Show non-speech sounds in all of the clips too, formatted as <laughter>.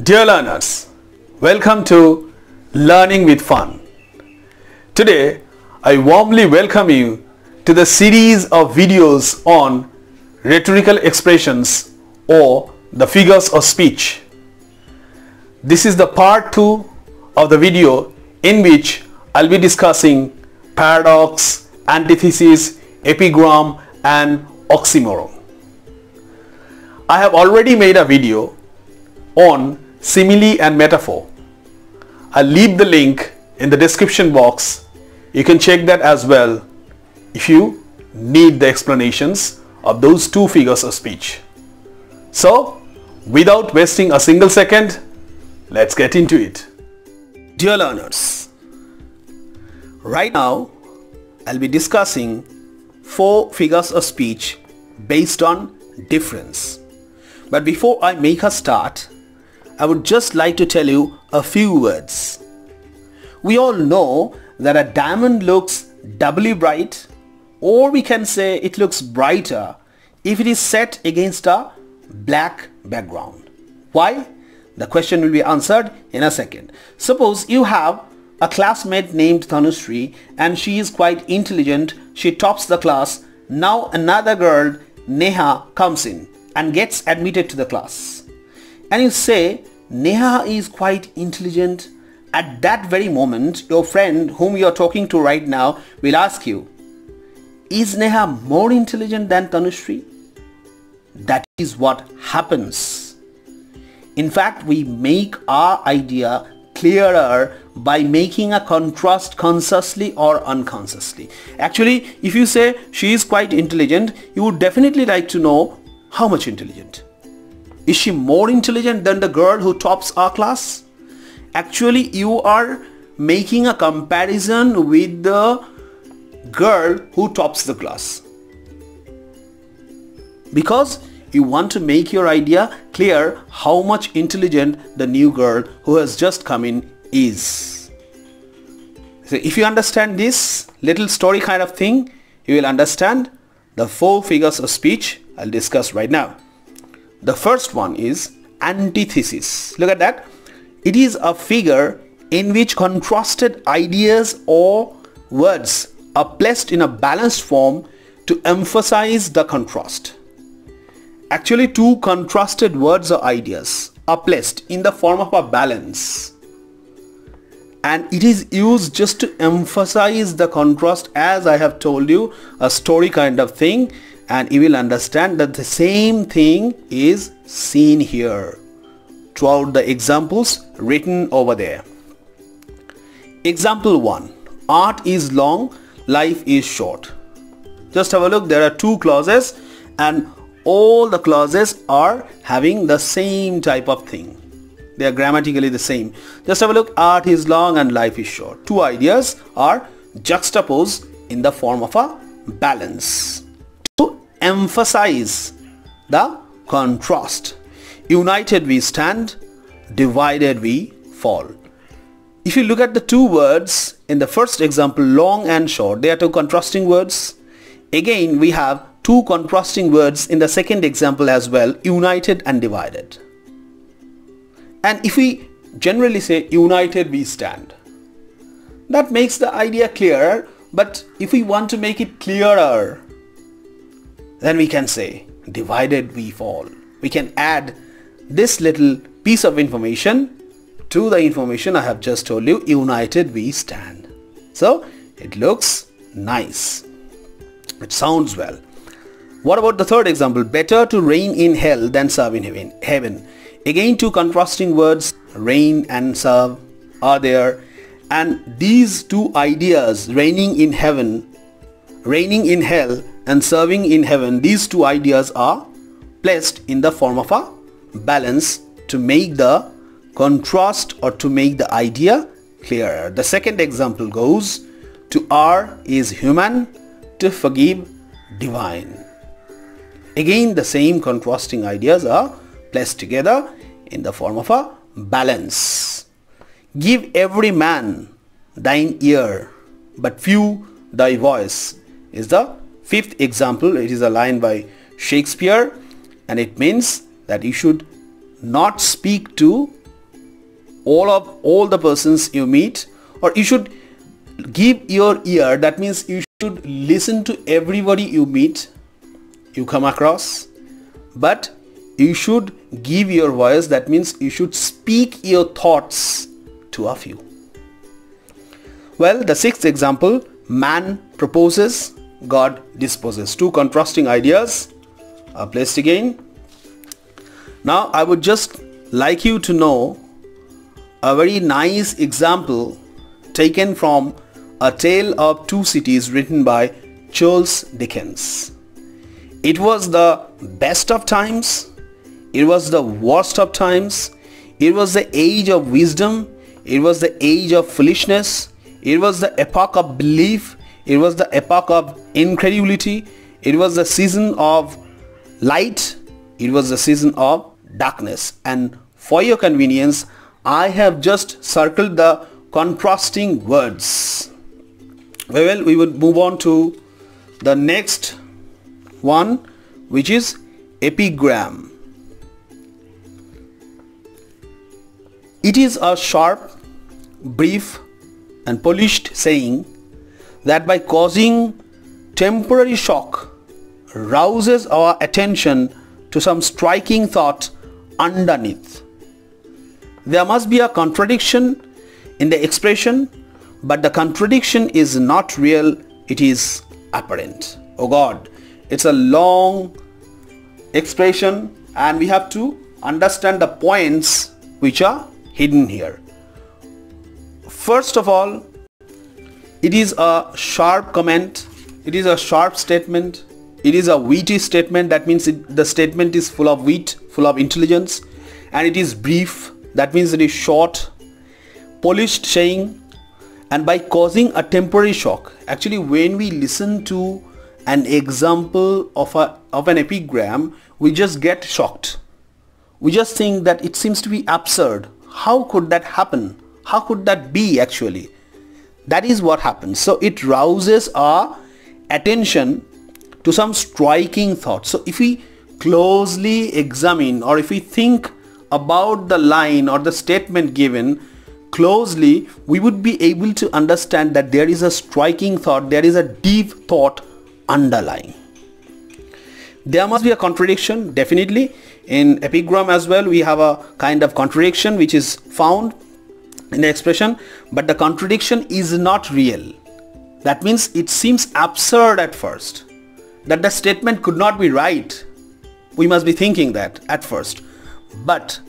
Dear learners, welcome to LearnEng with Fun. Today, I warmly welcome you to the series of videos on rhetorical expressions or the figures of speech. This is the part 2 of the video in which I'll be discussing paradox, antithesis, epigram and oxymoron. I have already made a video on simile and metaphor. I'll leave the link in the description box. You can check that as well if you need the explanations of those two figures of speech. So, without wasting a single second, let's get into it. Dear learners, right now I'll be discussing four figures of speech based on difference. But before I make a start, I would just like to tell you a few words. We all know that a diamond looks doubly bright or we can say it looks brighter if it is set against a black background. Why? The question will be answered in a second. Suppose you have a classmate named Tanushree and she is quite intelligent. She tops the class. Now another girl, Neha, comes in and gets admitted to the class. And you say, Neha is quite intelligent. At that very moment, your friend whom you are talking to right now will ask you, is Neha more intelligent than Tanushree? That is what happens. In fact, we make our idea clearer by making a contrast consciously or unconsciously. Actually, if you say she is quite intelligent, you would definitely like to know how much intelligent? Is she more intelligent than the girl who tops our class? Actually, you are making a comparison with the girl who tops the class. Because you want to make your idea clear how much intelligent the new girl who has just come in is. So if you understand this little story kind of thing, you will understand the four figures of speech I'll discuss right now. The first one is antithesis. Look at that. It is a figure in which contrasted ideas or words are placed in a balanced form to emphasize the contrast. Actually, two contrasted words or ideas are placed in the form of a balance and it is used just to emphasize the contrast as I have told you a story kind of thing and you will understand that the same thing is seen here throughout the examples written over there. Example 1. Art is long, life is short. Just have a look. There are two clauses and all the clauses are having the same type of thing. They are grammatically the same. Just have a look. Art is long and life is short. Two ideas are juxtaposed in the form of a balance emphasize the contrast. United we stand, divided we fall. If you look at the two words in the first example, long and short, they are two contrasting words. Again, we have two contrasting words in the second example as well, united and divided. And if we generally say united we stand, that makes the idea clearer. But if we want to make it clearer, then we can say divided we fall. We can add this little piece of information to the information I have just told you united we stand. So it looks nice. It sounds well. What about the third example? Better to reign in hell than serve in heaven. Again two contrasting words reign and serve are there and these two ideas reigning in heaven reigning in hell and serving in heaven, these two ideas are placed in the form of a balance to make the contrast or to make the idea clearer. The second example goes to R is human, to forgive divine. Again the same contrasting ideas are placed together in the form of a balance. Give every man thine ear, but few thy voice is the Fifth example, it is a line by Shakespeare and it means that you should not speak to all of all the persons you meet or you should give your ear. That means you should listen to everybody you meet you come across. But you should give your voice. That means you should speak your thoughts to a few. Well the sixth example man proposes god disposes. Two contrasting ideas are placed again. Now I would just like you to know a very nice example taken from A Tale of Two Cities written by Charles Dickens. It was the best of times, it was the worst of times, it was the age of wisdom, it was the age of foolishness, it was the epoch of belief, it was the epoch of incredulity, it was the season of light, it was the season of darkness and for your convenience I have just circled the contrasting words. Well, we would move on to the next one which is epigram. It is a sharp, brief and polished saying that by causing temporary shock rouses our attention to some striking thought underneath. There must be a contradiction in the expression but the contradiction is not real it is apparent. Oh God, it's a long expression and we have to understand the points which are hidden here. First of all, it is a sharp comment, it is a sharp statement, it is a witty statement. That means it, the statement is full of wit full of intelligence and it is brief. That means it is short polished saying and by causing a temporary shock. Actually when we listen to an example of a of an epigram we just get shocked. We just think that it seems to be absurd. How could that happen? How could that be actually that is what happens so it rouses our attention to some striking thoughts. So if we closely examine or if we think about the line or the statement given closely, we would be able to understand that there is a striking thought, there is a deep thought underlying. There must be a contradiction, definitely. In epigram as well, we have a kind of contradiction which is found in the expression, but the contradiction is not real. That means it seems absurd at first that the statement could not be right. We must be thinking that at first. But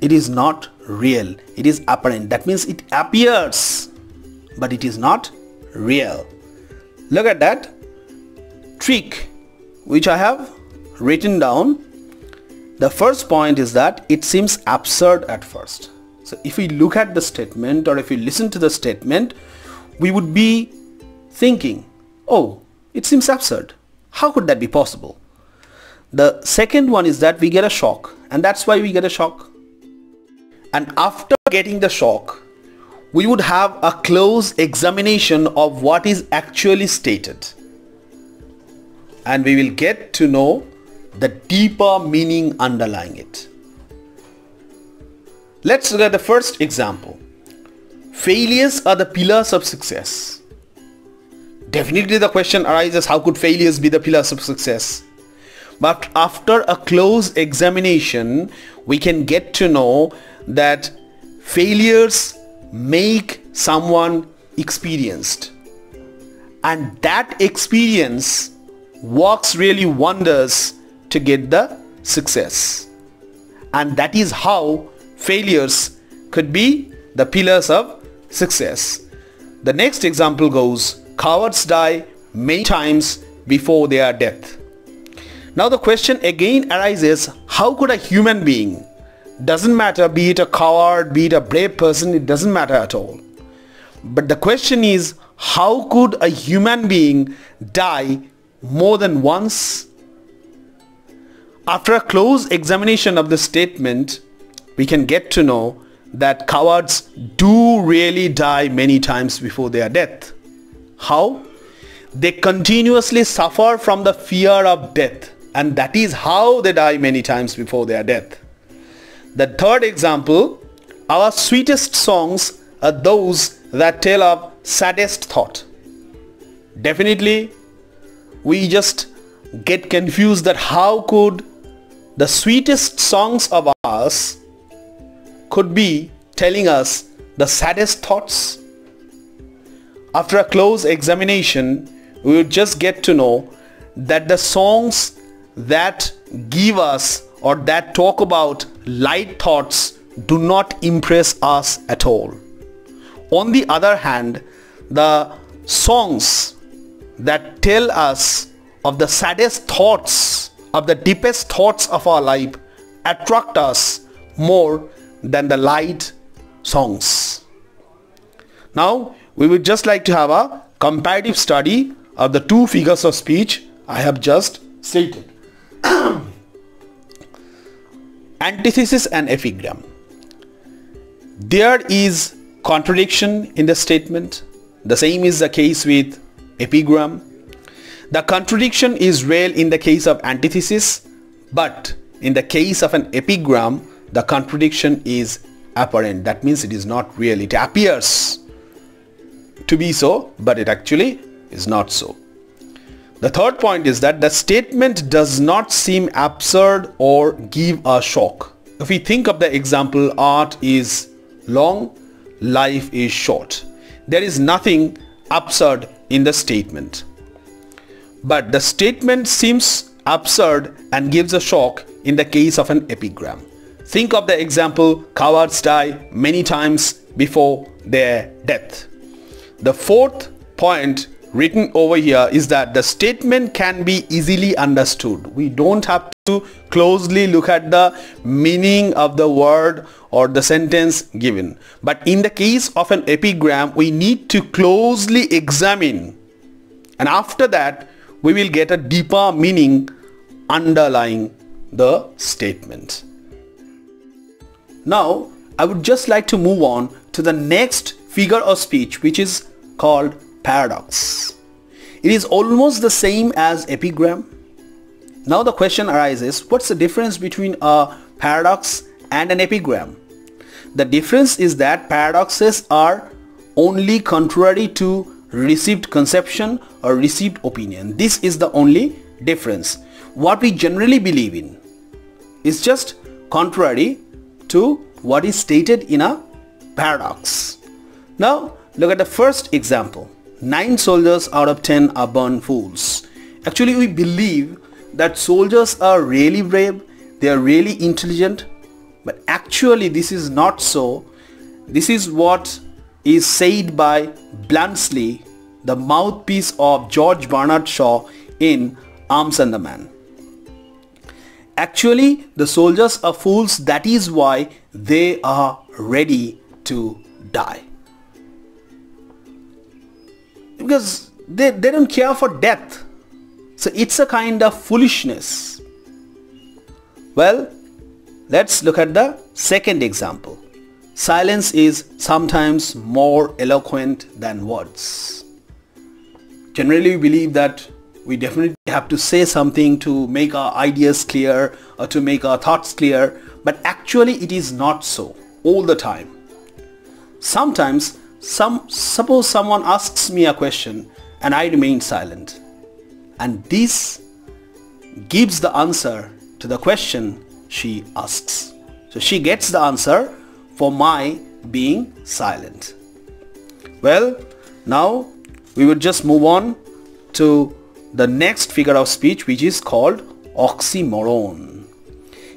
it is not real. It is apparent. That means it appears, but it is not real. Look at that trick which I have written down. The first point is that it seems absurd at first. So if we look at the statement or if we listen to the statement, we would be thinking, oh, it seems absurd. How could that be possible? The second one is that we get a shock and that's why we get a shock. And after getting the shock, we would have a close examination of what is actually stated. And we will get to know the deeper meaning underlying it. Let's look at the first example. Failures are the pillars of success. Definitely the question arises how could failures be the pillars of success? But after a close examination, we can get to know that failures make someone experienced. And that experience works really wonders to get the success. And that is how failures could be the pillars of success. The next example goes Cowards die many times before their death. Now the question again arises, how could a human being, doesn't matter be it a coward, be it a brave person, it doesn't matter at all. But the question is, how could a human being die more than once? After a close examination of the statement, we can get to know that cowards do really die many times before their death. How? They continuously suffer from the fear of death and that is how they die many times before their death. The third example, our sweetest songs are those that tell of saddest thought. Definitely, we just get confused that how could the sweetest songs of ours could be telling us the saddest thoughts? After a close examination, we would just get to know that the songs that give us or that talk about light thoughts do not impress us at all. On the other hand, the songs that tell us of the saddest thoughts, of the deepest thoughts of our life attract us more than the light songs. Now, we would just like to have a comparative study of the two figures of speech I have just stated. <clears throat> Antithesis and epigram. There is contradiction in the statement. The same is the case with epigram. The contradiction is real in the case of antithesis, but in the case of an epigram, the contradiction is apparent. That means it is not real. It appears to be so, but it actually is not so. The third point is that the statement does not seem absurd or give a shock. If we think of the example, art is long, life is short. There is nothing absurd in the statement. But the statement seems absurd and gives a shock in the case of an epigram. Think of the example, cowards die many times before their death. The fourth point written over here is that the statement can be easily understood. We don't have to closely look at the meaning of the word or the sentence given. But in the case of an epigram, we need to closely examine and after that we will get a deeper meaning underlying the statement. Now, I would just like to move on to the next figure of speech which is called paradox. It is almost the same as epigram. Now the question arises, what's the difference between a paradox and an epigram? The difference is that paradoxes are only contrary to received conception or received opinion. This is the only difference. What we generally believe in is just contrary to what is stated in a paradox. Now look at the first example. 9 soldiers out of 10 are born fools. Actually, we believe that soldiers are really brave, they are really intelligent, but actually this is not so. This is what is said by Bluntschli, the mouthpiece of George Bernard Shaw in Arms and the Man. Actually, the soldiers are fools, that is why they are ready to die because they, they don't care for death. So it's a kind of foolishness. Well, let's look at the second example. Silence is sometimes more eloquent than words. Generally, we believe that we definitely have to say something to make our ideas clear or to make our thoughts clear, but actually it is not so all the time. Sometimes some, suppose someone asks me a question and I remain silent. And this gives the answer to the question she asks. So she gets the answer for my being silent. Well, now we would just move on to the next figure of speech which is called oxymoron.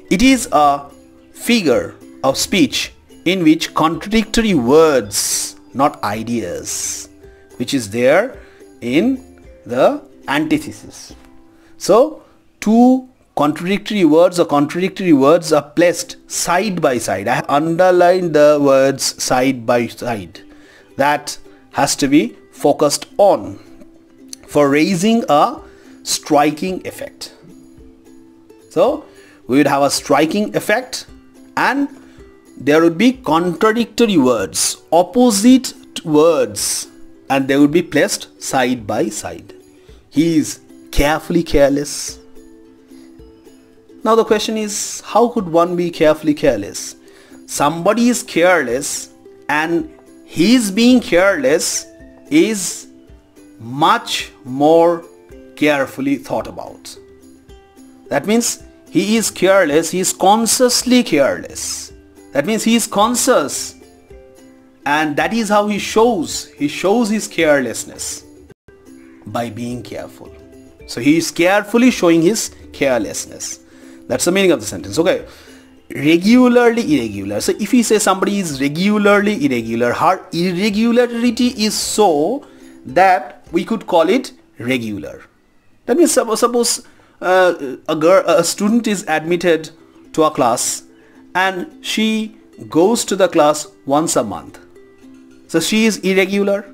It is a figure of speech in which contradictory words not ideas, which is there in the antithesis. So, two contradictory words or contradictory words are placed side by side. I have underlined the words side by side. That has to be focused on for raising a striking effect. So, we would have a striking effect and there would be contradictory words, opposite words and they would be placed side by side. He is carefully careless. Now the question is how could one be carefully careless? somebody is careless and his being careless is much more carefully thought about. That means he is careless, he is consciously careless. That means he is conscious and that is how he shows, he shows his carelessness by being careful. So he is carefully showing his carelessness. That's the meaning of the sentence. Okay. Regularly irregular. So if we say somebody is regularly irregular, her irregularity is so that we could call it regular. That means suppose, uh, a girl, a student is admitted to a class and she goes to the class once a month. So she is irregular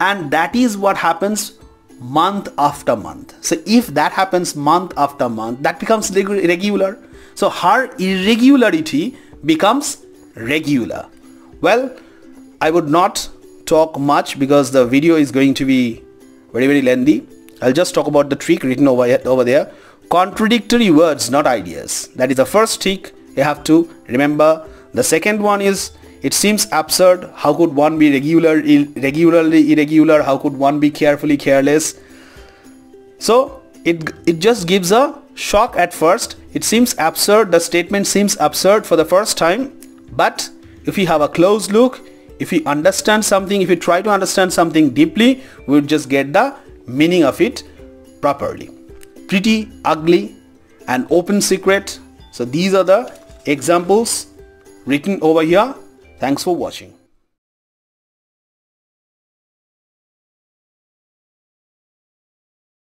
and that is what happens month after month. So if that happens month after month, that becomes regular. So her irregularity becomes regular. Well, I would not talk much because the video is going to be very very lengthy. I'll just talk about the trick written over, over there. Contradictory words, not ideas. That is the first trick you have to remember. The second one is it seems absurd. How could one be regular, regularly irregular? How could one be carefully careless? So it, it just gives a shock at first. It seems absurd. The statement seems absurd for the first time. But if you have a close look, if you understand something, if you try to understand something deeply, we'll just get the meaning of it properly. Pretty, ugly, and open secret. So these are the examples written over here Thanks for watching.